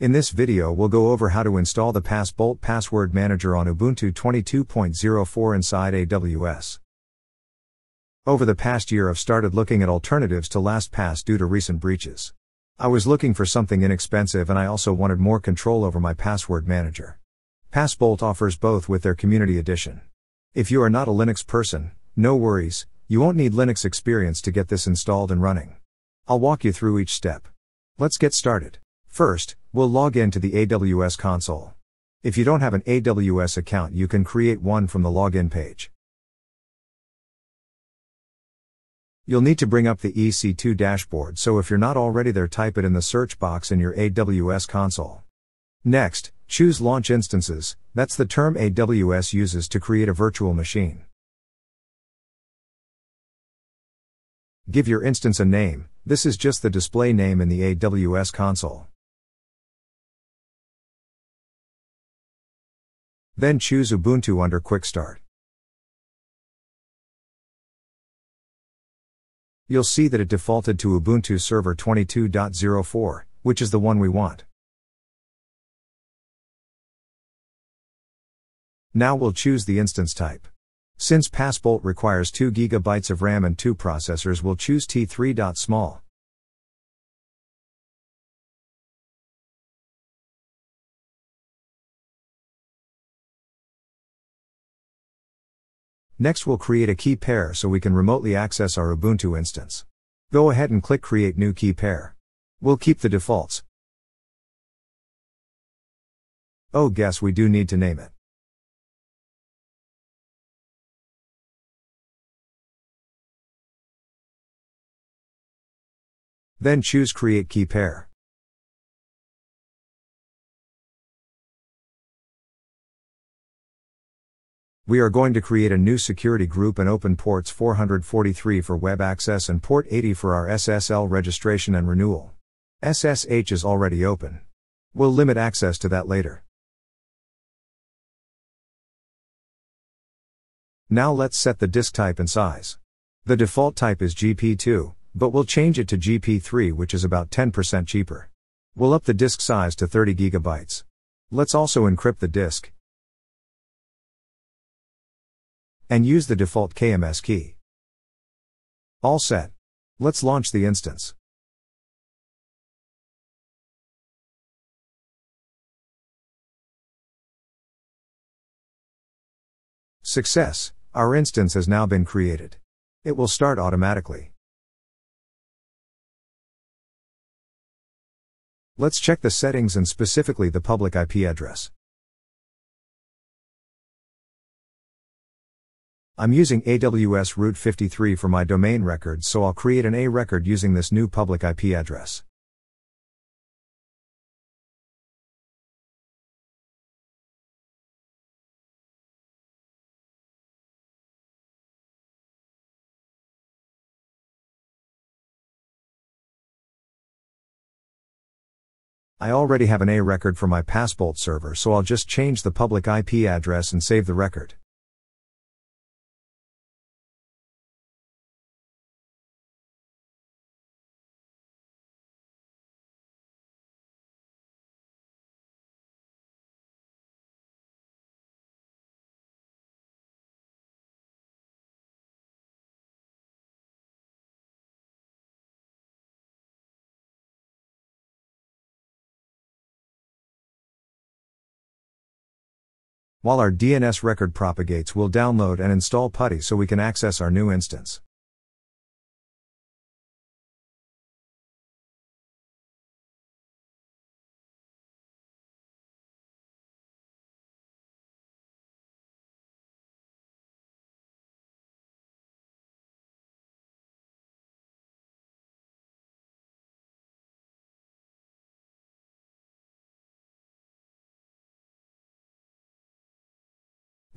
In this video we'll go over how to install the PassBolt Password Manager on Ubuntu 22.04 inside AWS. Over the past year I've started looking at alternatives to LastPass due to recent breaches. I was looking for something inexpensive and I also wanted more control over my password manager. PassBolt offers both with their Community Edition. If you are not a Linux person, no worries, you won't need Linux experience to get this installed and running. I'll walk you through each step. Let's get started. First, we'll log in to the AWS console. If you don't have an AWS account, you can create one from the login page. You'll need to bring up the EC2 dashboard, so if you're not already there, type it in the search box in your AWS console. Next, choose Launch Instances, that's the term AWS uses to create a virtual machine. Give your instance a name, this is just the display name in the AWS console. Then choose Ubuntu under Quick Start. You'll see that it defaulted to Ubuntu Server 22.04, which is the one we want. Now we'll choose the instance type. Since PassBolt requires 2 GB of RAM and 2 processors, we'll choose T3.small. Next we'll create a key pair so we can remotely access our Ubuntu instance. Go ahead and click Create New Key Pair. We'll keep the defaults. Oh guess we do need to name it. Then choose Create Key Pair. We are going to create a new security group and open ports 443 for web access and port 80 for our SSL registration and renewal. SSH is already open. We'll limit access to that later. Now let's set the disk type and size. The default type is GP2, but we'll change it to GP3 which is about 10% cheaper. We'll up the disk size to 30 GB. Let's also encrypt the disk, and use the default KMS key. All set. Let's launch the instance. Success, our instance has now been created. It will start automatically. Let's check the settings and specifically the public IP address. I'm using AWS Route 53 for my domain records, so I'll create an A record using this new public IP address. I already have an A record for my PassBolt server, so I'll just change the public IP address and save the record. While our DNS record propagates, we'll download and install PuTTY so we can access our new instance.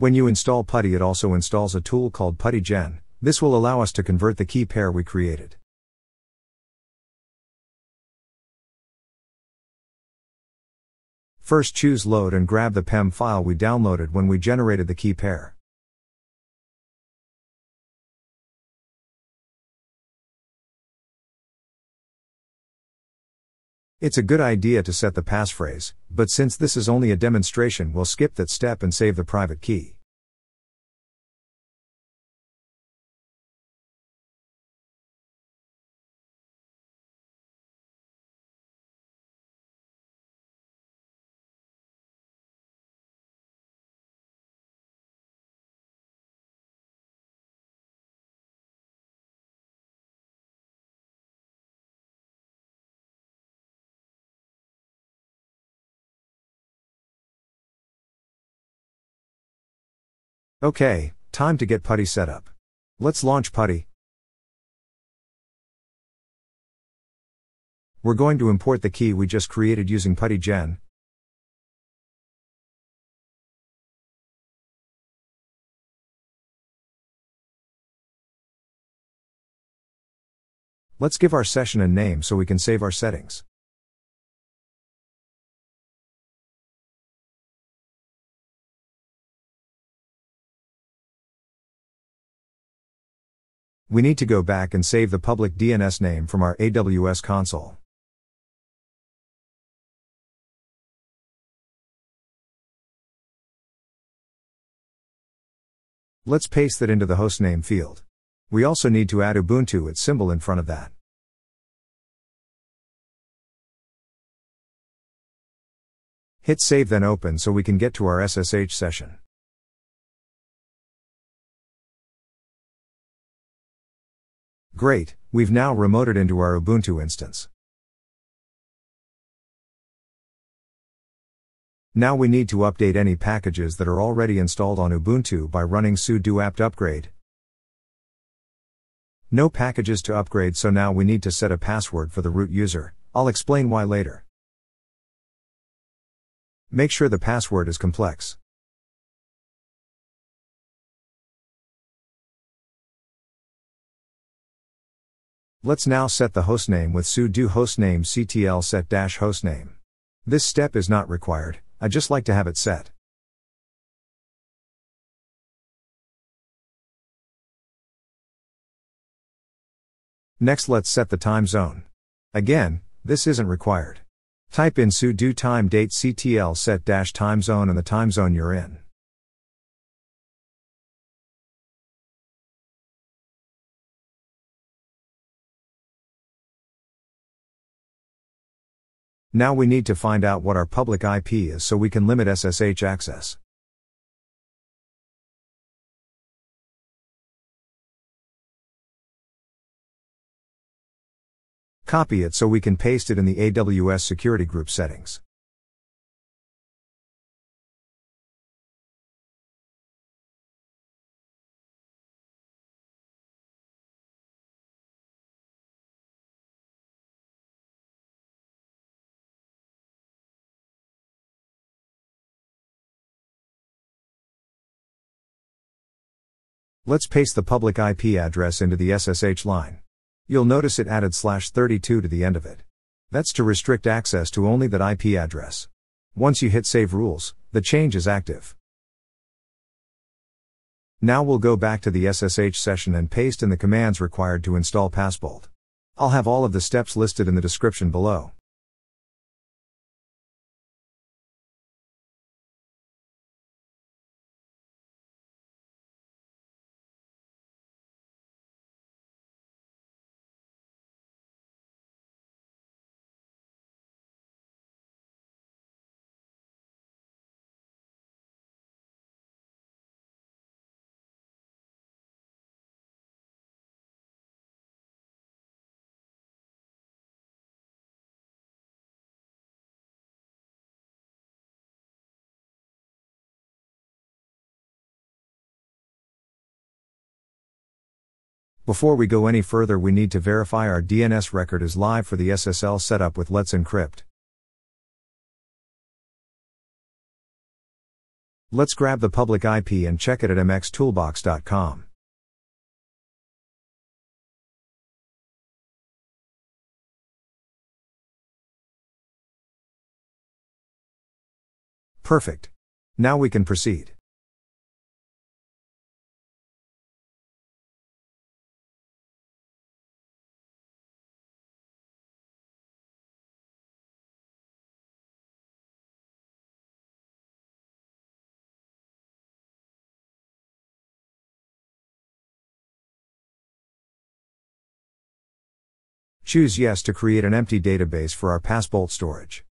When you install PuTTY, it also installs a tool called PuTTYgen. This will allow us to convert the key pair we created. First choose load and grab the PEM file we downloaded when we generated the key pair. It's a good idea to set the passphrase, but since this is only a demonstration, we'll skip that step and save the private key. Okay, time to get PuTTY set up. Let's launch PuTTY. We're going to import the key we just created using PuTTYgen. Let's give our session a name so we can save our settings. We need to go back and save the public DNS name from our AWS console. Let's paste that into the hostname field. We also need to add Ubuntu its symbol in front of that. Hit save then open so we can get to our SSH session. Great, we've now remoted into our Ubuntu instance. Now we need to update any packages that are already installed on Ubuntu by running sudo apt upgrade. No packages to upgrade so now we need to set a password for the root user, I'll explain why later. Make sure the password is complex. Let's now set the hostname with sudo hostnamectl set hostname. This step is not required, I just like to have it set. Next let's set the time zone. Again, this isn't required. Type in sudo timedatectl set time zone and the time zone you're in. Now we need to find out what our public IP is so we can limit SSH access. Copy it so we can paste it in the AWS security group settings. Let's paste the public IP address into the SSH line. You'll notice it added slash 32 to the end of it. That's to restrict access to only that IP address. Once you hit save rules, the change is active. Now we'll go back to the SSH session and paste in the commands required to install Passbolt. I'll have all of the steps listed in the description below. Before we go any further, we need to verify our DNS record is live for the SSL setup with Let's Encrypt. Let's grab the public IP and check it at mxtoolbox.com. Perfect. Now we can proceed. Choose Yes to create an empty database for our PassBolt storage.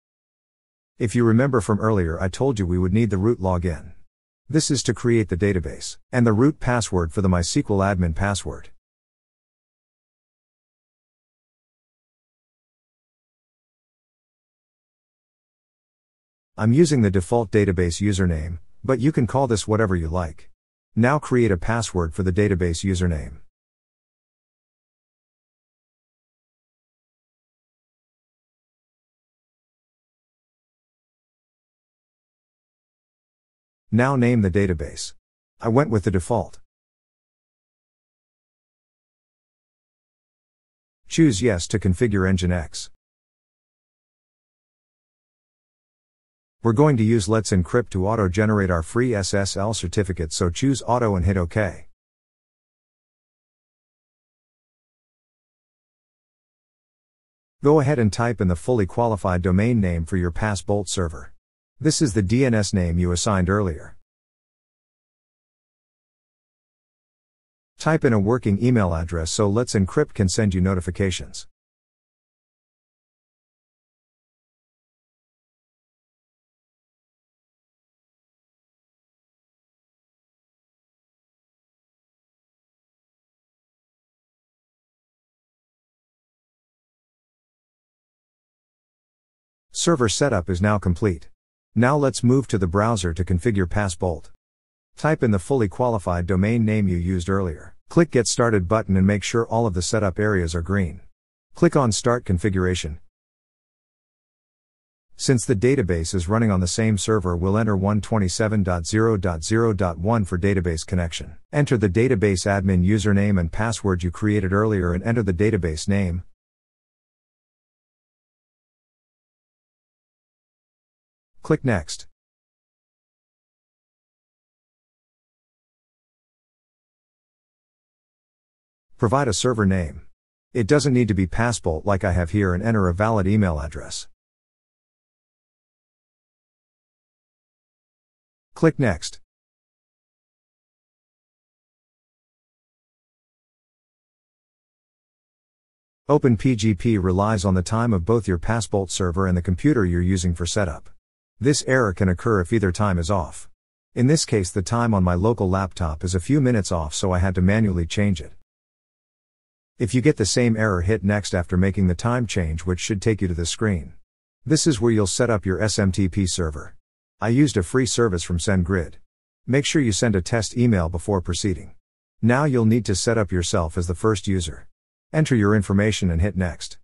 If you remember from earlier, I told you we would need the root login. This is to create the database, and the root password for the MySQL admin password. I'm using the default database username, but you can call this whatever you like. Now create a password for the database username. Now name the database. I went with the default. Choose Yes to configure Nginx. We're going to use Let's Encrypt to auto-generate our free SSL certificate so choose Auto and hit OK. Go ahead and type in the fully qualified domain name for your PassBolt server. This is the DNS name you assigned earlier. Type in a working email address so Let's Encrypt can send you notifications. Server setup is now complete. Now let's move to the browser to configure PassBolt. Type in the fully qualified domain name you used earlier. Click Get Started button and make sure all of the setup areas are green. Click on Start Configuration. Since the database is running on the same server, we'll enter 127.0.0.1 for database connection. Enter the database admin username and password you created earlier and enter the database name, Click Next. Provide a server name. It doesn't need to be PassBolt like I have here and enter a valid email address. Click Next. OpenPGP relies on the time of both your PassBolt server and the computer you're using for setup. This error can occur if either time is off. In this case, the time on my local laptop is a few minutes off, so I had to manually change it. If you get the same error, hit next after making the time change, which should take you to the screen. This is where you'll set up your SMTP server. I used a free service from SendGrid. Make sure you send a test email before proceeding. Now you'll need to set up yourself as the first user. Enter your information and hit next.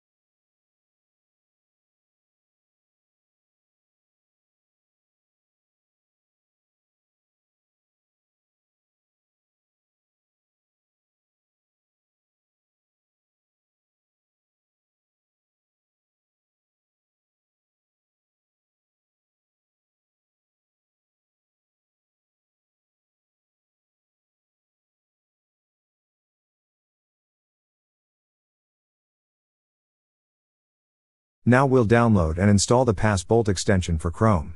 Now we'll download and install the PassBolt extension for Chrome.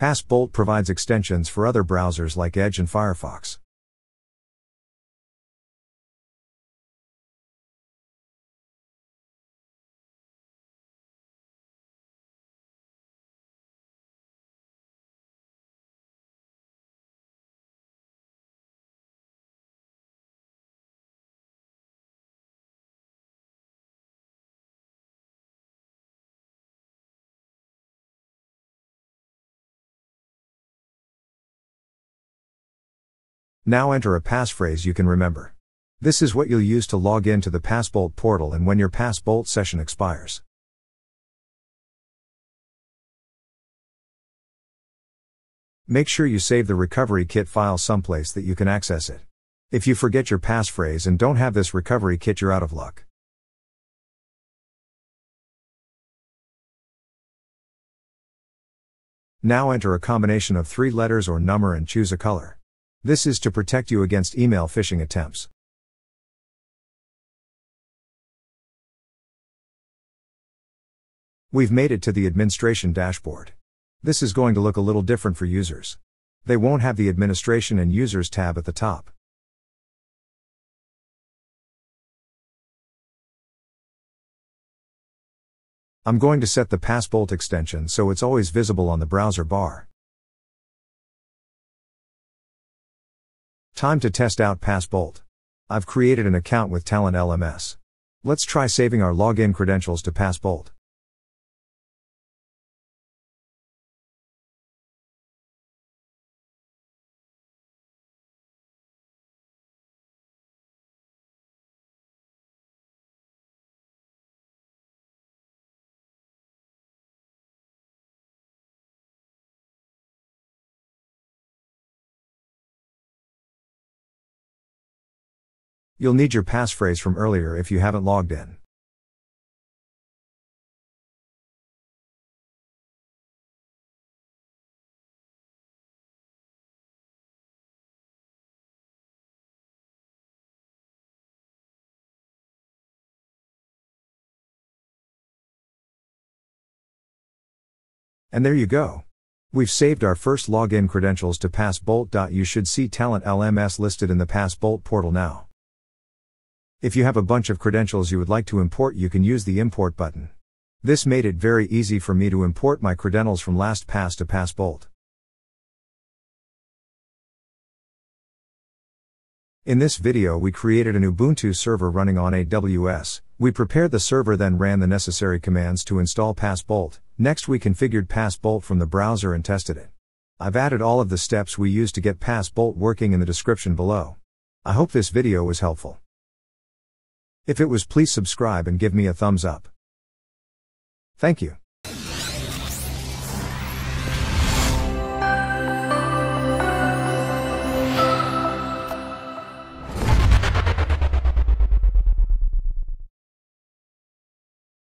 PassBolt provides extensions for other browsers like Edge and Firefox. Now enter a passphrase you can remember. This is what you'll use to log in to the PassBolt portal and when your PassBolt session expires. Make sure you save the recovery kit file someplace that you can access it. If you forget your passphrase and don't have this recovery kit, you're out of luck. Now enter a combination of three letters or number and choose a color. This is to protect you against email phishing attempts. We've made it to the administration dashboard. This is going to look a little different for users. They won't have the administration and users tab at the top. I'm going to set the PassBolt extension so it's always visible on the browser bar. Time to test out PassBolt. I've created an account with Talent LMS. Let's try saving our login credentials to PassBolt. You'll need your passphrase from earlier if you haven't logged in. And there you go. We've saved our first login credentials to PassBolt. You should see Talent LMS listed in the PassBolt portal now. If you have a bunch of credentials you would like to import, you can use the import button. This made it very easy for me to import my credentials from LastPass to PassBolt. In this video we created an Ubuntu server running on AWS. We prepared the server then ran the necessary commands to install PassBolt. Next we configured PassBolt from the browser and tested it. I've added all of the steps we used to get PassBolt working in the description below. I hope this video was helpful. If it was please subscribe and give me a thumbs up. Thank you.